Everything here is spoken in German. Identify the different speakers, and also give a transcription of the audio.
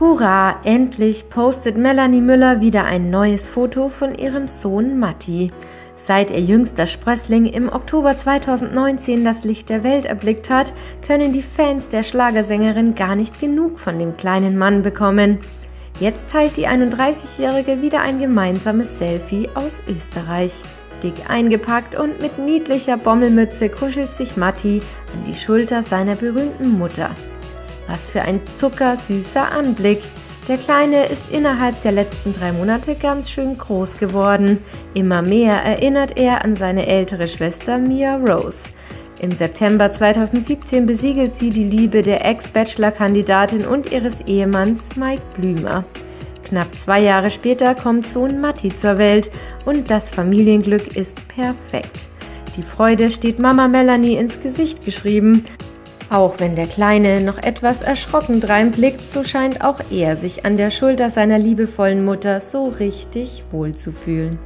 Speaker 1: Hurra, endlich postet Melanie Müller wieder ein neues Foto von ihrem Sohn Matti. Seit ihr jüngster Sprössling im Oktober 2019 das Licht der Welt erblickt hat, können die Fans der Schlagersängerin gar nicht genug von dem kleinen Mann bekommen. Jetzt teilt die 31-Jährige wieder ein gemeinsames Selfie aus Österreich. Dick eingepackt und mit niedlicher Bommelmütze kuschelt sich Matti an die Schulter seiner berühmten Mutter. Was für ein zuckersüßer Anblick! Der Kleine ist innerhalb der letzten drei Monate ganz schön groß geworden. Immer mehr erinnert er an seine ältere Schwester Mia Rose. Im September 2017 besiegelt sie die Liebe der Ex-Bachelor-Kandidatin und ihres Ehemanns Mike Blümer. Knapp zwei Jahre später kommt Sohn Matti zur Welt und das Familienglück ist perfekt. Die Freude steht Mama Melanie ins Gesicht geschrieben. Auch wenn der Kleine noch etwas erschrocken dreinblickt, so scheint auch er sich an der Schulter seiner liebevollen Mutter so richtig wohl zu fühlen.